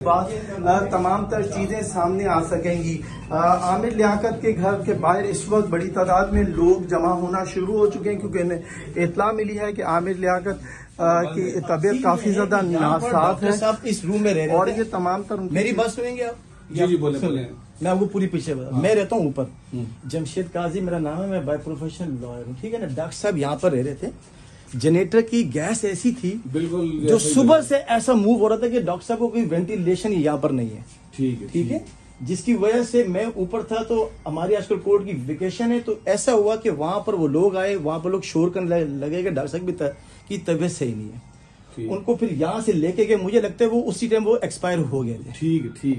बाद तमाम तर चीज़ें सामने आ सकेंगी। आमिर लियाकत के घर के बाहर इस वक्त बड़ी तादाद में लोग जमा होना शुरू हो चुके हैं क्योंकि इन्हें इतला मिली है कि आमिर लियाकत की तबीयत काफ़ी ज़्यादा नासाफ है। इस रूम में रह रहे और ये तमाम तर मेरी बात सुनेंगे आप? जी जी बोले बोले। मैं आपको पूरी पीछे बता मैं रहता हूँ ऊपर। हम्म। जमशेद काजी मेरा नाम है मैं बाय प्रोफेशनल लॉयर हूँ ठीक है ना? डॉक्टर साहब यहाँ पर रह रहे थे। जनरेटर की गैस ऐसी थी बिल्कुल जो सुबह से ऐसा मूव हो रहा था कि डॉक्टर साहब को कोई वेंटिलेशन यहाँ पर नहीं है। ठीक है ठीक है? जिसकी वजह से मैं ऊपर था तो हमारी आजकल कोर्ट की वेकेशन है तो ऐसा हुआ कि वहाँ पर वो लोग आए वहाँ पर लोग शोर करने लगे- कि डॉक्टर साहब की की तबीयत सही नहीं है। उनको फिर यहाँ से लेके गए मुझे लगता है वो उसी टाइम वो एक्सपायर हो गए ठीक ठीक